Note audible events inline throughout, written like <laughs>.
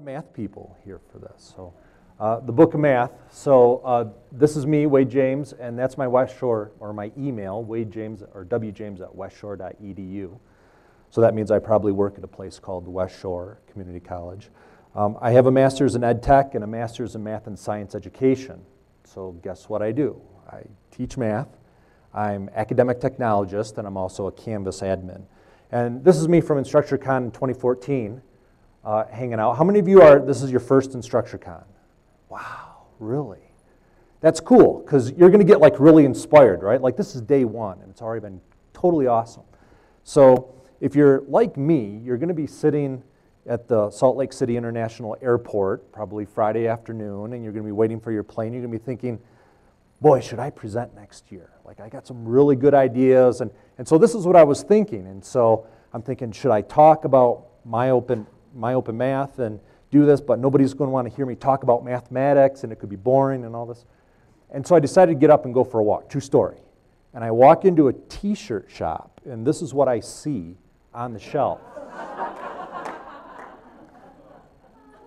of math people here for this. So, uh, the book of math. So, uh, this is me, Wade James, and that's my West Shore or my email, Wade James or wjames at westshore.edu. So that means I probably work at a place called the West Shore Community College. Um, I have a master's in ed tech and a master's in math and science education. So, guess what I do? I teach math. I'm academic technologist, and I'm also a Canvas admin. And this is me from InstructureCon in 2014, uh, hanging out. How many of you are, this is your first InstructureCon? Wow, really? That's cool, because you're going to get like really inspired, right? Like this is day one, and it's already been totally awesome. So if you're like me, you're going to be sitting at the Salt Lake City International Airport, probably Friday afternoon, and you're going to be waiting for your plane. You're going to be thinking, boy, should I present next year? Like, I got some really good ideas. And, and so this is what I was thinking. And so I'm thinking, should I talk about my open, my open math and do this? But nobody's going to want to hear me talk about mathematics, and it could be boring and all this. And so I decided to get up and go for a walk. True story. And I walk into a t shirt shop, and this is what I see on the shelf. <laughs>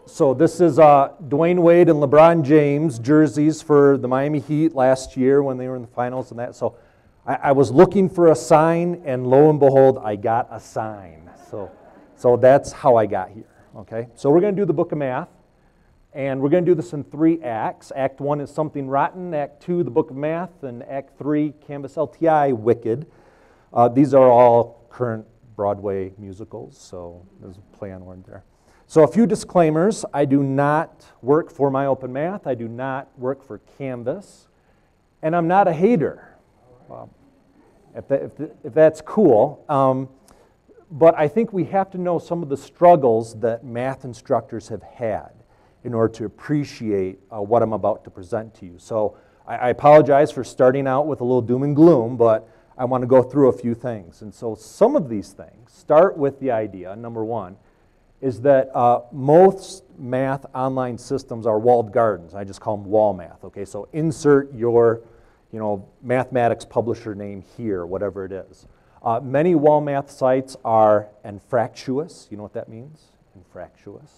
So this is uh, Dwyane Wade and LeBron James jerseys for the Miami Heat last year when they were in the finals and that. So I, I was looking for a sign, and lo and behold, I got a sign. So, so that's how I got here. Okay. So we're going to do the Book of Math, and we're going to do this in three acts. Act one is something rotten. Act two, the Book of Math, and Act three, Canvas LTI, Wicked. Uh, these are all current Broadway musicals, so there's a play on word there. So, a few disclaimers. I do not work for My Open Math. I do not work for Canvas. And I'm not a hater. Well, if, that, if, if, that's cool. Um, but I think we have to know some of the struggles that math instructors have had in order to appreciate uh, what I'm about to present to you. So, I, I apologize for starting out with a little doom and gloom, but I want to go through a few things. And so, some of these things start with the idea number one, is that uh, most math online systems are walled gardens. I just call them wall math. Okay, so insert your, you know, mathematics publisher name here, whatever it is. Uh, many wall math sites are infractuous. You know what that means? Infractuous.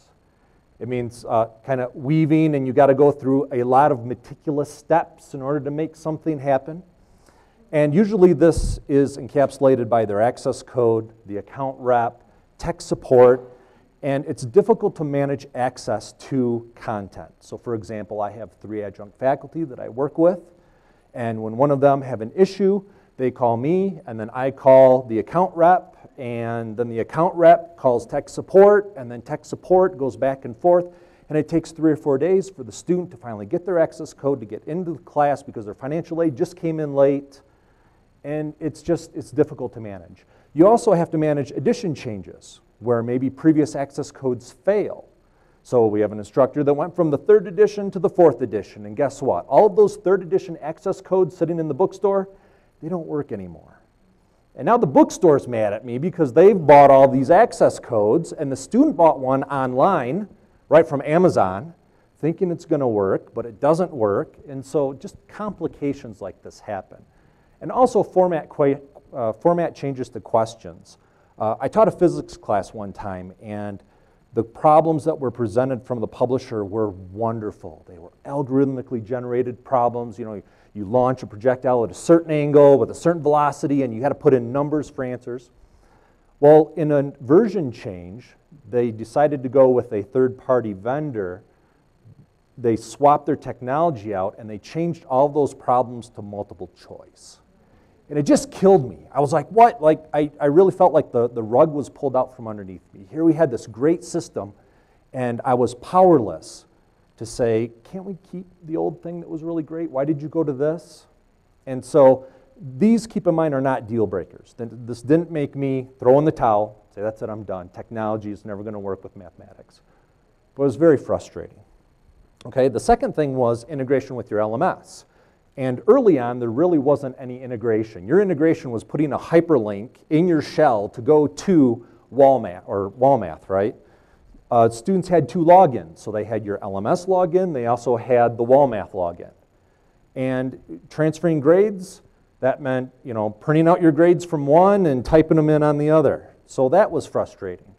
It means uh, kind of weaving, and you got to go through a lot of meticulous steps in order to make something happen. And usually, this is encapsulated by their access code, the account rep, tech support, and it's difficult to manage access to content. So, for example, I have three adjunct faculty that I work with, and when one of them have an issue, they call me, and then I call the account rep, and then the account rep calls tech support, and then tech support goes back and forth. And it takes three or four days for the student to finally get their access code to get into the class because their financial aid just came in late. And it's just, it's difficult to manage. You also have to manage addition changes where maybe previous access codes fail. So we have an instructor that went from the third edition to the fourth edition, and guess what? All of those third edition access codes sitting in the bookstore, they don't work anymore. And now the bookstore's mad at me because they've bought all these access codes, and the student bought one online, right from Amazon, thinking it's going to work, but it doesn't work. And so just complications like this happen. And also format, uh, format changes to questions. Uh, I taught a physics class one time, and the problems that were presented from the publisher were wonderful. They were algorithmically generated problems. You know, you launch a projectile at a certain angle with a certain velocity, and you had to put in numbers for answers. Well, in a version change, they decided to go with a third party vendor. They swapped their technology out and they changed all those problems to multiple choice. And it just killed me. I was like, what? Like, I, I really felt like the, the rug was pulled out from underneath me. Here we had this great system, and I was powerless to say, can't we keep the old thing that was really great? Why did you go to this? And so these, keep in mind, are not deal breakers. This didn't make me throw in the towel, say, that's it, I'm done. Technology is never going to work with mathematics. But it was very frustrating. Okay, the second thing was integration with your LMS. And early on, there really wasn't any integration. Your integration was putting a hyperlink in your shell to go to Walmath or Walmath, right? Uh, students had two logins. So they had your LMS login, they also had the WallMath login. And transferring grades, that meant, you know, printing out your grades from one and typing them in on the other. So that was frustrating.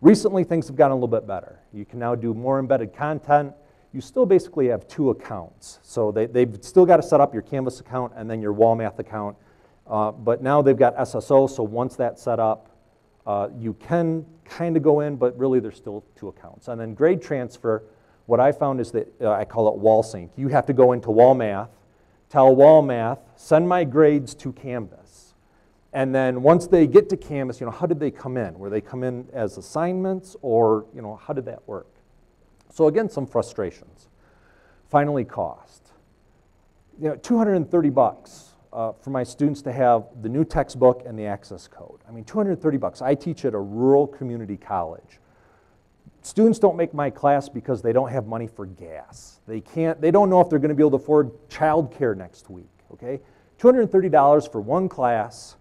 Recently, things have gotten a little bit better. You can now do more embedded content. You still basically have two accounts. So they, they've still got to set up your Canvas account and then your WallMath account. Uh, but now they've got SSO, so once that's set up, uh, you can kind of go in, but really there's still two accounts. And then grade transfer, what I found is that uh, I call it wall sync. You have to go into wall math, tell wall math, send my grades to Canvas. And then once they get to Canvas, you know, how did they come in? Were they come in as assignments or, you know, how did that work? So again, some frustrations. Finally, cost. You know, 230 bucks uh, for my students to have the new textbook and the access code. I mean, 230 bucks. I teach at a rural community college. Students don't make my class because they don't have money for gas. They can't, they don't know if they're going to be able to afford childcare next week, okay? $230 for one class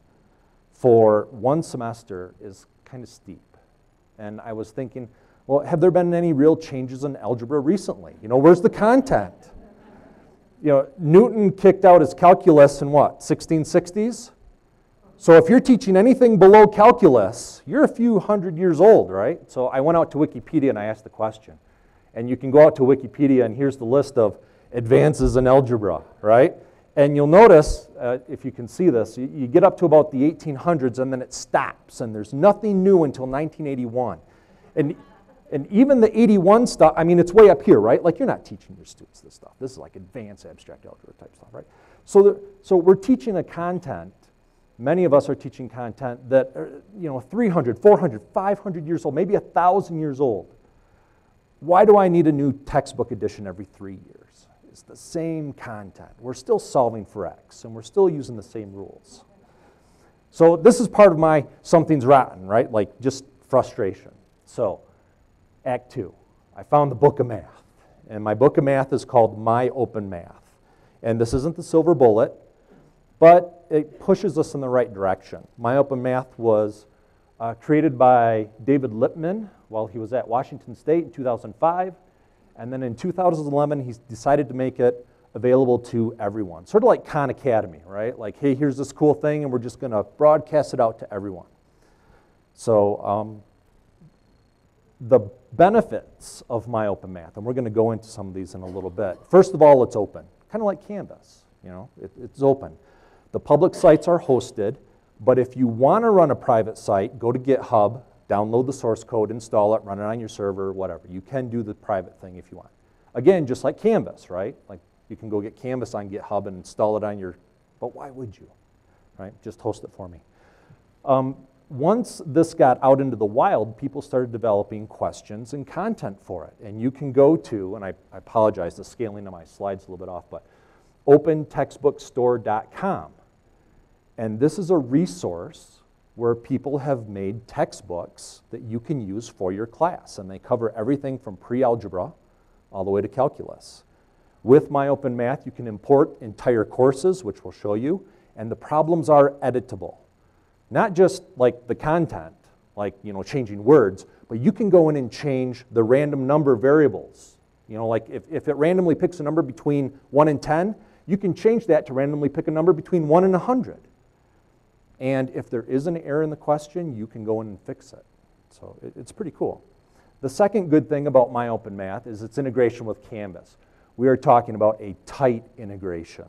for one semester is kind of steep. And I was thinking, well, have there been any real changes in algebra recently? You know, where's the content? You know, Newton kicked out his calculus in what, 1660s? So if you're teaching anything below calculus, you're a few hundred years old, right? So I went out to Wikipedia and I asked the question. And you can go out to Wikipedia and here's the list of advances in algebra, right? And you'll notice, uh, if you can see this, you, you get up to about the 1800s and then it stops and there's nothing new until 1981. And and even the 81 stuff, I mean, it's way up here, right? Like, you're not teaching your students this stuff. This is like advanced abstract algebra type stuff, right? So, the, so we're teaching a content, many of us are teaching content that, are, you know, 300, 400, 500 years old, maybe 1,000 years old. Why do I need a new textbook edition every three years? It's the same content. We're still solving for x, and we're still using the same rules. So this is part of my something's rotten, right? Like just frustration. So Act 2. I found the book of math. And my book of math is called My Open Math. And this isn't the silver bullet, but it pushes us in the right direction. My Open Math was uh, created by David Lippman while he was at Washington State in 2005. And then in 2011, he decided to make it available to everyone. Sort of like Khan Academy, right? Like, hey, here's this cool thing, and we're just going to broadcast it out to everyone. So um, the benefits of my open math, and we're going to go into some of these in a little bit. First of all, it's open, kind of like Canvas. You know, it, it's open. The public sites are hosted, but if you want to run a private site, go to GitHub, download the source code, install it, run it on your server, whatever. You can do the private thing if you want. Again, just like Canvas, right? Like you can go get Canvas on GitHub and install it on your, but why would you? Right? Just host it for me. Um, once this got out into the wild, people started developing questions and content for it. And you can go to, and I, I apologize, the scaling of my slides a little bit off, but opentextbookstore.com. And this is a resource where people have made textbooks that you can use for your class. And they cover everything from pre algebra all the way to calculus. With My Open Math, you can import entire courses, which we'll show you, and the problems are editable. Not just like the content, like you know, changing words, but you can go in and change the random number variables. You know, like if, if it randomly picks a number between 1 and 10, you can change that to randomly pick a number between 1 and 100. And if there is an error in the question, you can go in and fix it. So it, it's pretty cool. The second good thing about My Open Math is its integration with Canvas. We are talking about a tight integration.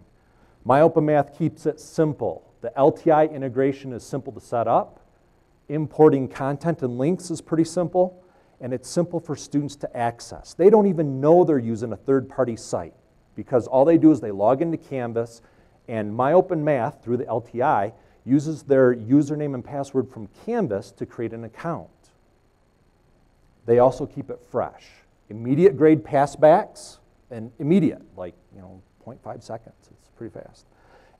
My Open Math keeps it simple. The LTI integration is simple to set up. Importing content and links is pretty simple, and it's simple for students to access. They don't even know they're using a third party site because all they do is they log into Canvas, and MyOpenMath through the LTI uses their username and password from Canvas to create an account. They also keep it fresh. Immediate grade passbacks, and immediate, like, you know, 0.5 seconds. It's pretty fast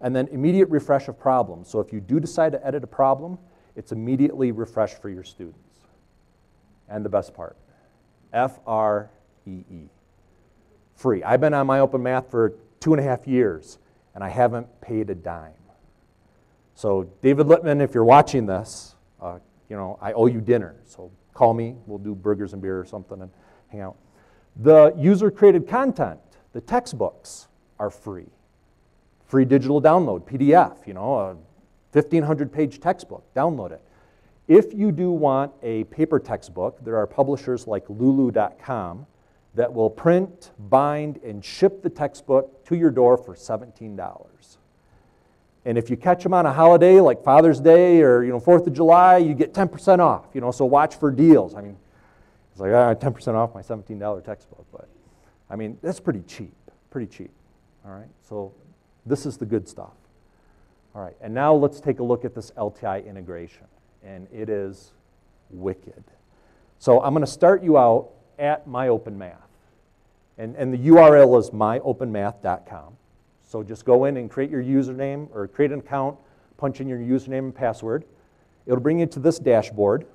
and then immediate refresh of problems. So if you do decide to edit a problem, it's immediately refreshed for your students. And the best part, F-R-E-E, free. I've been on my open math for two and a half years, and I haven't paid a dime. So David Lippman, if you're watching this, uh, you know, I owe you dinner. So call me, we'll do burgers and beer or something and hang out. The user-created content, the textbooks, are free free digital download, PDF, you know, a 1,500 page textbook, download it. If you do want a paper textbook, there are publishers like lulu.com that will print, bind, and ship the textbook to your door for $17. And if you catch them on a holiday like Father's Day or you know 4th of July, you get 10% off. You know, so watch for deals. I mean, it's like ah, 10% off my $17 textbook, but I mean that's pretty cheap, pretty cheap. All right, so this is the good stuff. All right, and now let's take a look at this LTI integration, and it is wicked. So I'm going to start you out at my MyOpenMath, and, and the URL is myopenmath.com. So just go in and create your username or create an account, punch in your username and password. It'll bring you to this dashboard,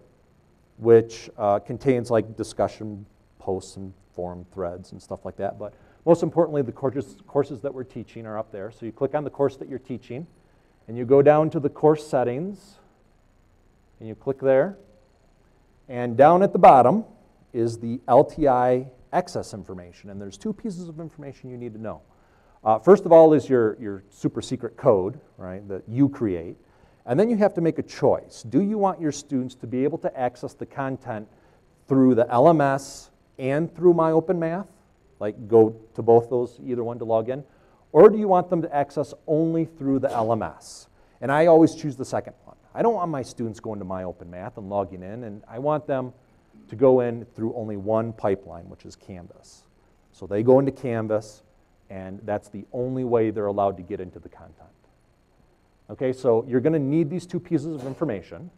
which uh, contains like discussion posts and forum threads and stuff like that. But most importantly, the courses, courses that we're teaching are up there. So you click on the course that you're teaching, and you go down to the course settings, and you click there. And down at the bottom is the LTI access information. And there's two pieces of information you need to know. Uh, first of all is your, your super secret code, right, that you create. And then you have to make a choice. Do you want your students to be able to access the content through the LMS and through MyOpenMath? Like go to both those, either one to log in? Or do you want them to access only through the LMS? And I always choose the second one. I don't want my students going to MyOpenMath and logging in, and I want them to go in through only one pipeline, which is Canvas. So they go into Canvas, and that's the only way they're allowed to get into the content. Okay, so you're going to need these two pieces of information,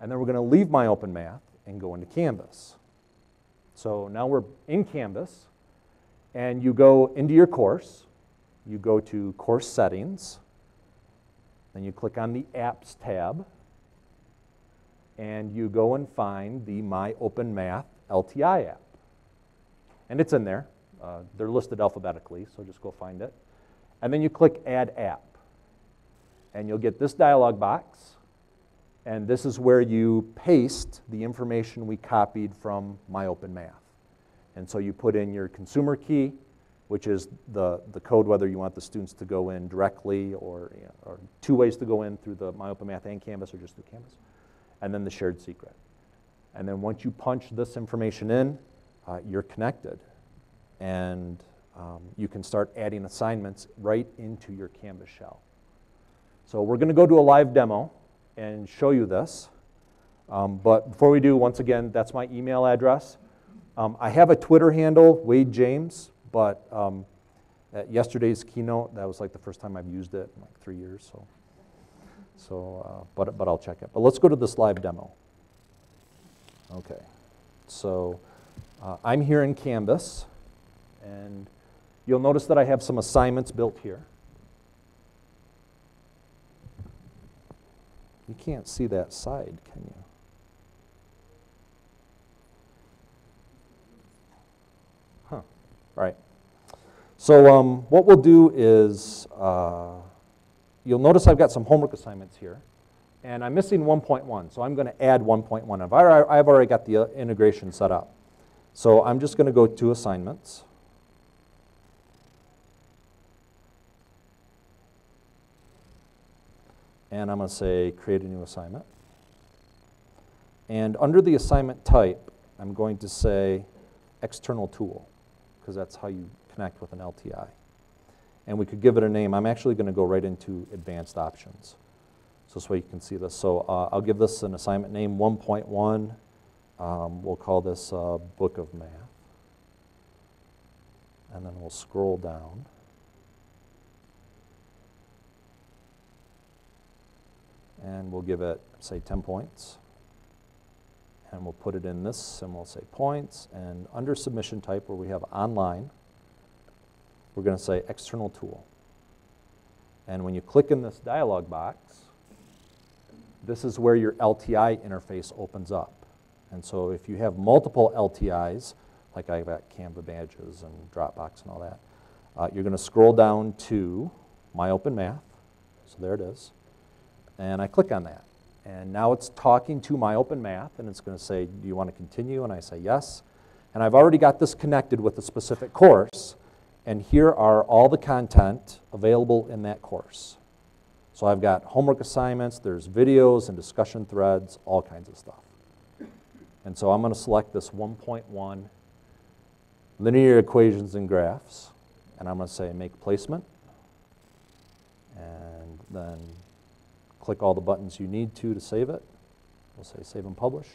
and then we're going to leave MyOpenMath and go into Canvas. So now we're in Canvas, and you go into your course, you go to Course Settings, then you click on the Apps tab, and you go and find the MyOpenMath LTI app. And it's in there. Uh, they're listed alphabetically, so just go find it. And then you click Add App. And you'll get this dialog box. And this is where you paste the information we copied from MyOpenMath. And so you put in your consumer key, which is the, the code whether you want the students to go in directly or, you know, or two ways to go in through the MyOpenMath and Canvas or just through Canvas. And then the shared secret. And then once you punch this information in, uh, you're connected and um, you can start adding assignments right into your Canvas shell. So we're going to go to a live demo and show you this. Um, but before we do, once again, that's my email address. Um, I have a Twitter handle, Wade James, but um, at yesterday's keynote, that was like the first time I've used it in like three years. So, so uh, but, but I'll check it. But let's go to this live demo. Okay, so uh, I'm here in Canvas. And you'll notice that I have some assignments built here. You can't see that side, can you? Right. So um, what we'll do is, uh, you'll notice I've got some homework assignments here, and I'm missing 1.1, so I'm going to add 1.1. I've already got the uh, integration set up. So I'm just going to go to assignments. and I'm going to say create a new assignment. And under the assignment type, I'm going to say external tool, because that's how you connect with an LTI. And we could give it a name. I'm actually going to go right into advanced options. So this way you can see this. So uh, I'll give this an assignment name 1.1. Um, we'll call this uh, Book of Math. And then we'll scroll down. and we'll give it, say, 10 points. And we'll put it in this, and we'll say points. And under submission type, where we have online, we're going to say external tool. And when you click in this dialog box, this is where your LTI interface opens up. And so if you have multiple LTIs, like I've got Canvas badges and Dropbox and all that, uh, you're going to scroll down to My Open Math. So there it is. And I click on that. And now it's talking to MyOpenMath, and it's going to say, Do you want to continue? And I say yes. And I've already got this connected with a specific course, and here are all the content available in that course. So I've got homework assignments, there's videos and discussion threads, all kinds of stuff. And so I'm going to select this 1.1 linear equations and graphs, and I'm going to say make placement, and then click all the buttons you need to to save it. We'll say save and publish.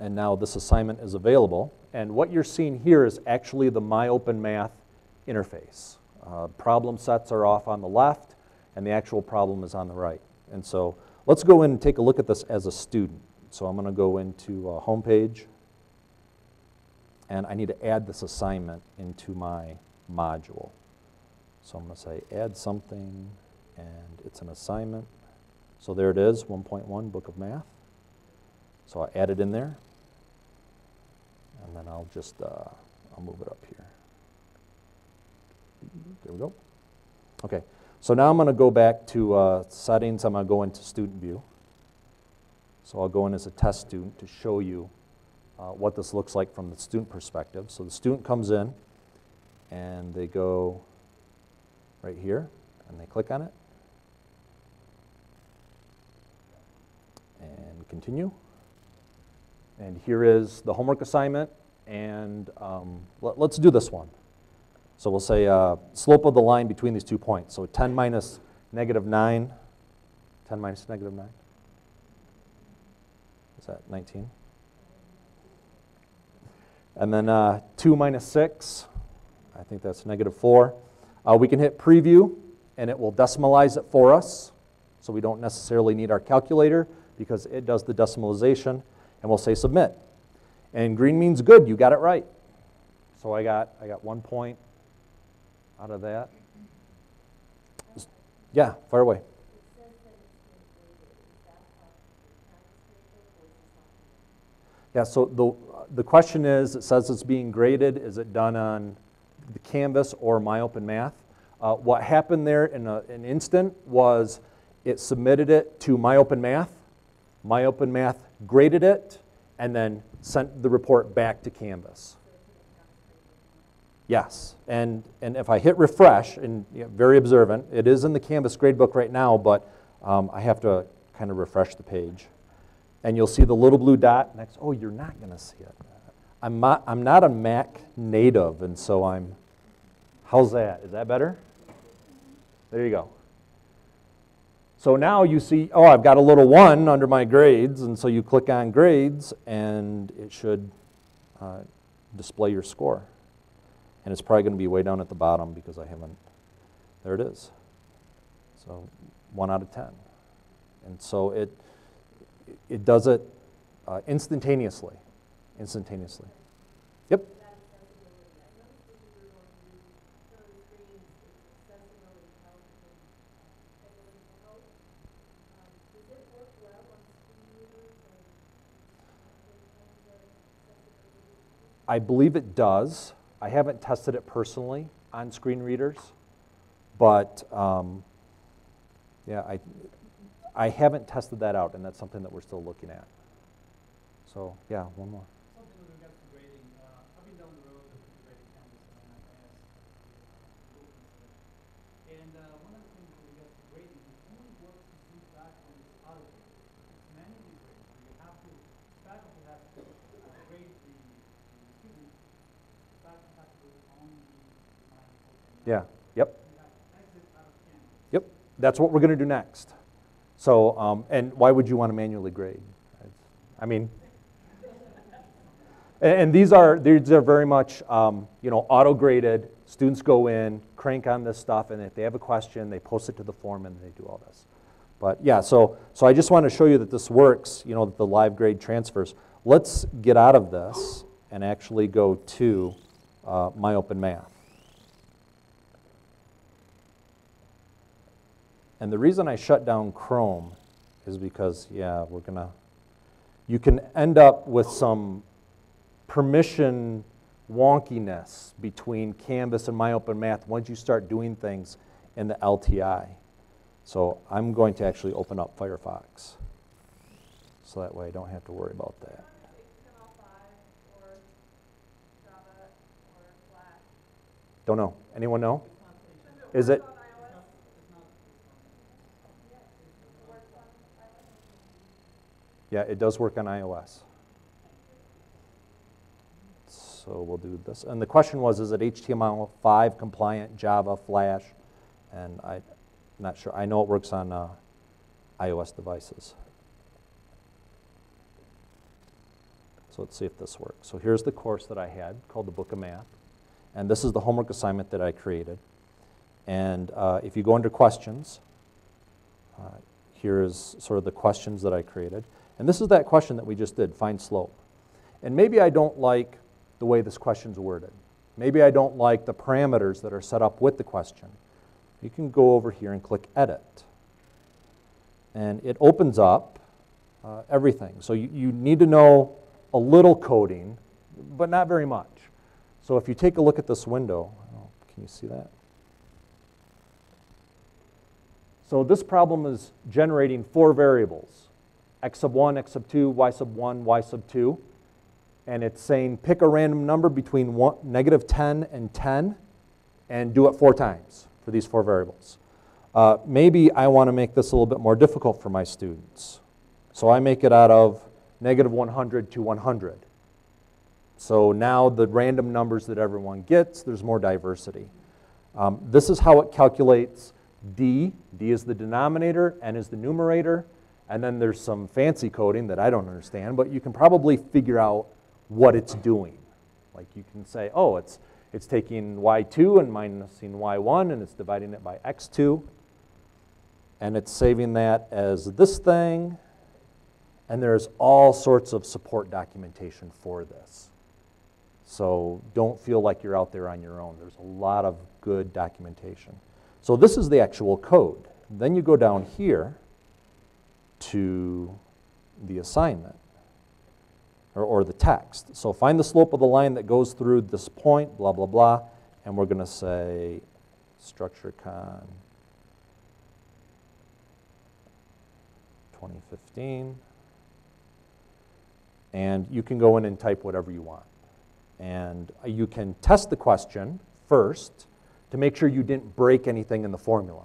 And now this assignment is available. And what you're seeing here is actually the MyOpenMath interface. Uh, problem sets are off on the left, and the actual problem is on the right. And so let's go in and take a look at this as a student. So I'm going to go into uh, Homepage, and I need to add this assignment into my module. So I'm going to say add something, and it's an assignment. So there it is, 1.1 Book of Math. So I add it in there, and then I'll just, uh, I'll move it up here. There we go. Okay, so now I'm going to go back to uh, settings. I'm going to go into student view. So I'll go in as a test student to show you uh, what this looks like from the student perspective. So the student comes in and they go right here and they click on it and continue. And here is the homework assignment and um, let, us do this one. So we'll say uh, slope of the line between these two points. So 10 minus negative 9, 10 minus negative 9. Is that 19? And then uh, 2 minus 6, I think that's negative 4. Uh, we can hit preview, and it will decimalize it for us. So we don't necessarily need our calculator because it does the decimalization. And we'll say submit. And green means good, you got it right. So I got, I got one point out of that. Yeah, fire away. Yeah, so the, the question is, it says it's being graded. Is it done on the Canvas or MyOpenMath? Uh, what happened there in a, an instant was it submitted it to MyOpenMath. MyOpenMath graded it and then sent the report back to Canvas. Yes, and, and if I hit refresh, and you know, very observant, it is in the Canvas gradebook right now, but um, I have to kind of refresh the page. And you'll see the little blue dot next. Oh, you're not going to see it. I'm not, I'm not a Mac native, and so I'm, how's that? Is that better? There you go. So now you see, oh, I've got a little one under my grades, and so you click on grades, and it should uh, display your score. And it's probably going to be way down at the bottom because I haven't, there it is. So one out of 10. And so it, it does it uh, instantaneously, instantaneously. Yep. I believe it does. I haven't tested it personally on screen readers, but um, yeah, I, I haven't tested that out, and that's something that we're still looking at. So yeah, one more. Yeah, yep. Yep, that's what we're going to do next. So, um, and why would you want to manually grade? I mean, and, these are these are very much um, you know auto graded. Students go in, crank on this stuff, and if they have a question, they post it to the form and they do all this. But yeah, so so I just want to show you that this works. You know, the live grade transfers. Let's get out of this and actually go to uh, MyOpenMath. And the reason I shut down Chrome is because, yeah, we're going to, you can end up with some permission wonkiness between Canvas and MyOpenMath once you start doing things in the LTI. So I'm going to actually open up Firefox. So that way I don't have to worry about that. Don't know. Anyone know? Is it? Yeah, it does work on iOS. So we'll do this. And the question was, is it HTML5 compliant, Java, Flash? And I'm not sure. I know it works on uh, iOS devices. So let's see if this works. So here's the course that I had called the Book of Math. And this is the homework assignment that I created. And uh, if you go under questions, uh, here's sort of the questions that I created. And this is that question that we just did, find slope. And maybe I don't like the way this question's worded. Maybe I don't like the parameters that are set up with the question. You can go over here and click Edit. And it opens up uh, everything. So you, you need to know a little coding, but not very much. So if you take a look at this window, oh, can you see that? So this problem is generating four variables, x sub 1, x sub 2, y sub 1, y sub 2. And it's saying pick a random number between one, negative 10 and 10 and do it four times for these four variables. Uh, maybe I want to make this a little bit more difficult for my students. So I make it out of negative 100 to 100. So now the random numbers that everyone gets, there's more diversity. Um, this is how it calculates D. D is the denominator, N is the numerator, and then there's some fancy coding that I don't understand, but you can probably figure out what it's doing. Like you can say, oh, it's, it's taking y2 and minusing y1, and it's dividing it by x2, and it's saving that as this thing, and there's all sorts of support documentation for this. So don't feel like you're out there on your own. There's a lot of good documentation. So this is the actual code. Then you go down here to the assignment or, or the text. So find the slope of the line that goes through this point, blah, blah, blah, and we're going to say InstructureCon 2015 and you can go in and type whatever you want. And you can test the question first to make sure you didn't break anything in the formula,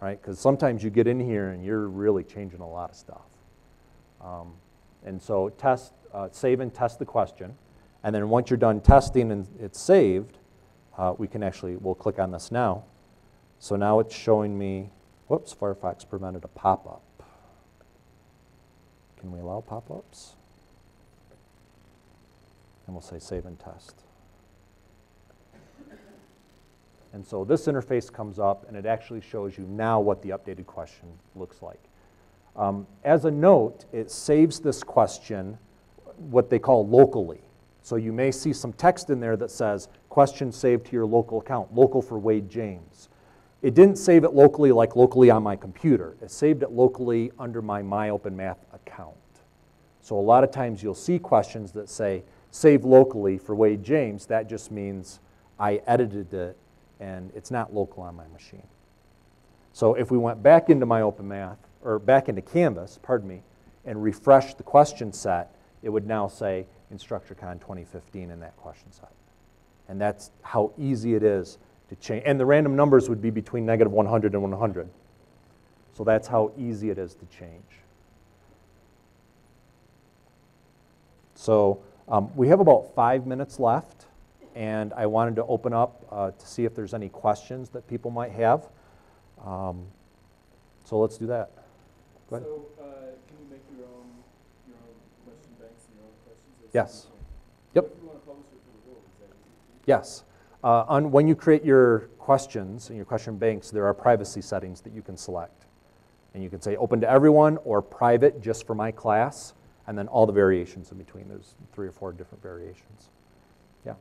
right? Because sometimes you get in here and you're really changing a lot of stuff. Um, and so test, uh, save and test the question. And then once you're done testing and it's saved, uh, we can actually, we'll click on this now. So now it's showing me, whoops, Firefox prevented a pop-up. Can we allow pop-ups? and we'll say save and test. And so this interface comes up and it actually shows you now what the updated question looks like. Um, as a note, it saves this question what they call locally. So you may see some text in there that says question saved to your local account, local for Wade James. It didn't save it locally like locally on my computer. It saved it locally under my MyOpenMath account. So a lot of times you'll see questions that say save locally for Wade James, that just means I edited it and it's not local on my machine. So if we went back into MyOpenMath, or back into Canvas, pardon me, and refreshed the question set, it would now say InstructureCon 2015 in that question set. And that's how easy it is to change. And the random numbers would be between negative 100 and 100. So that's how easy it is to change. So um, we have about five minutes left, and I wanted to open up uh, to see if there's any questions that people might have. Um, so let's do that. Go ahead. So, uh, can you make your own, your own question banks and your own questions? Yes. Yep. If you want to publish it for the world, is that Yes. Uh, on, when you create your questions and your question banks, there are privacy settings that you can select. And you can say open to everyone or private just for my class and then all the variations in between. There's three or four different variations. Yeah.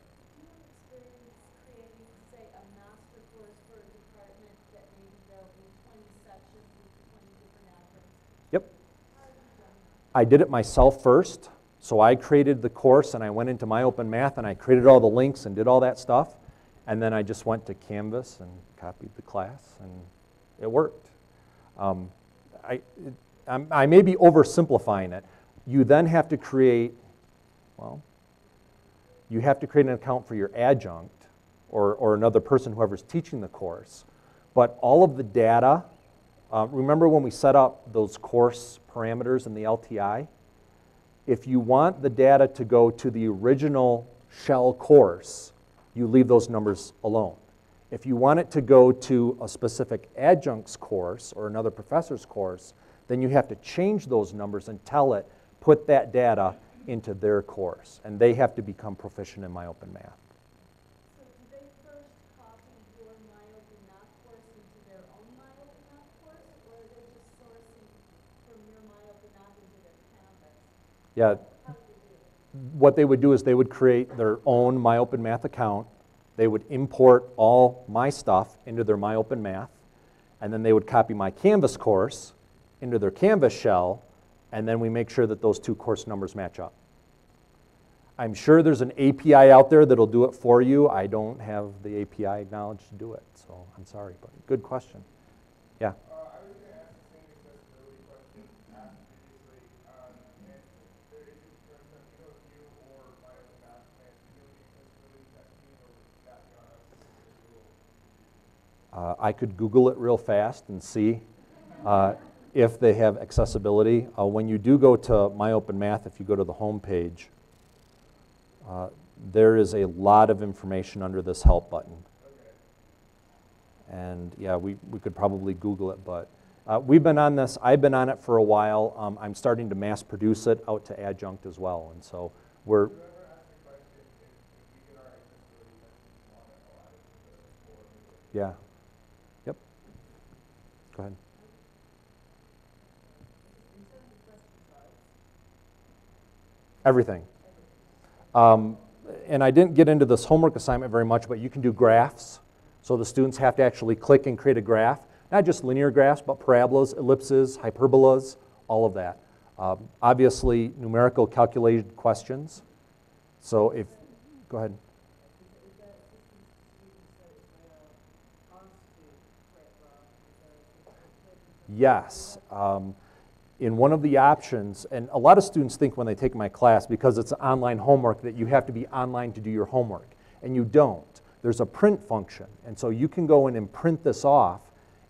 I did it myself first. So I created the course and I went into my open math and I created all the links and did all that stuff. And then I just went to Canvas and copied the class and it worked. Um, I, it, I may be oversimplifying it, you then have to create, well, you have to create an account for your adjunct or, or another person, whoever's teaching the course. But all of the data, uh, remember when we set up those course parameters in the LTI? If you want the data to go to the original shell course, you leave those numbers alone. If you want it to go to a specific adjuncts course or another professor's course, then you have to change those numbers and tell it, put that data into their course. And they have to become proficient in MyOpenMath. So do they first copy your MyOpen Math course into their own MyOpen Math course, or are they just sourcing from your MyOpen Math into their Canvas? Yeah, what they would do is they would create their own MyOpenMath account. They would import all my stuff into their MyOpenMath, and then they would copy my Canvas course into their Canvas shell, and then we make sure that those two course numbers match up. I'm sure there's an API out there that'll do it for you. I don't have the API knowledge to do it, so I'm sorry, but good question. Yeah. Uh, I was gonna ask the same accessibility question asked previously, um, and there is, for instance, you know, if you or my open math plan to do the accessibility testing, or would that be on us as an individual? Uh, I could Google it real fast and see uh, if they have accessibility. Uh, when you do go to My Open Math, if you go to the home page, uh, there is a lot of information under this help button. And yeah, we, we could probably Google it, but uh, we've been on this, I've been on it for a while. Um, I'm starting to mass produce it out to adjunct as well. And so we're, Whoever asked the question, if, if we get our accessibility testing on it, I'll add it to the board. yeah. Go ahead. Everything. Um, and I didn't get into this homework assignment very much, but you can do graphs. So the students have to actually click and create a graph, not just linear graphs, but parabolas, ellipses, hyperbolas, all of that. Um, obviously, numerical calculated questions. So if, go ahead. Yes. Um, in one of the options, and a lot of students think when they take my class, because it's online homework, that you have to be online to do your homework. And you don't. There's a print function. And so you can go in and print this off,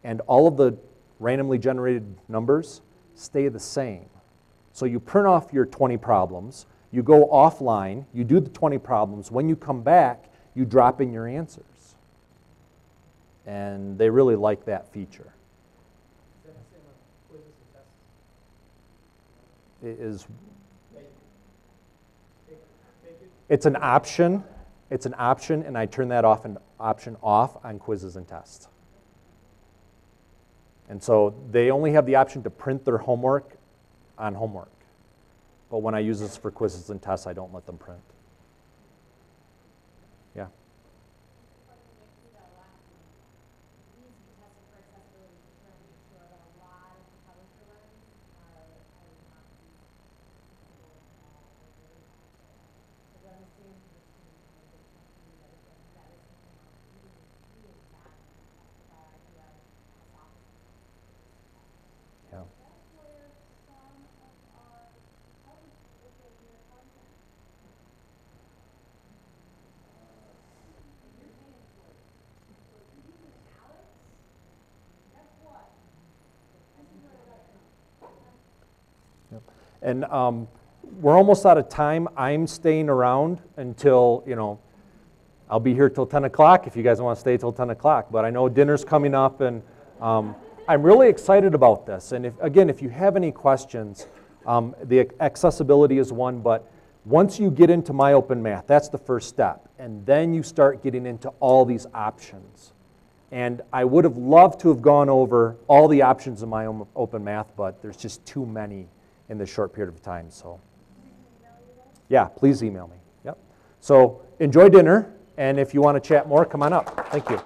and all of the randomly generated numbers stay the same. So you print off your 20 problems, you go offline, you do the 20 problems. When you come back, you drop in your answers. And they really like that feature. Is it's an option. It's an option, and I turn that off and option off on quizzes and tests. And so they only have the option to print their homework on homework. But when I use this for quizzes and tests, I don't let them print. And um, we're almost out of time. I'm staying around until, you know, I'll be here till 10 o'clock if you guys want to stay till 10 o'clock. But I know dinner's coming up, and um, I'm really excited about this. And if, again, if you have any questions, um, the accessibility is one, but once you get into My Open Math, that's the first step. And then you start getting into all these options. And I would have loved to have gone over all the options in My Open Math, but there's just too many in this short period of time. So, yeah, please email me. Yep. So enjoy dinner, and if you want to chat more, come on up. Thank you.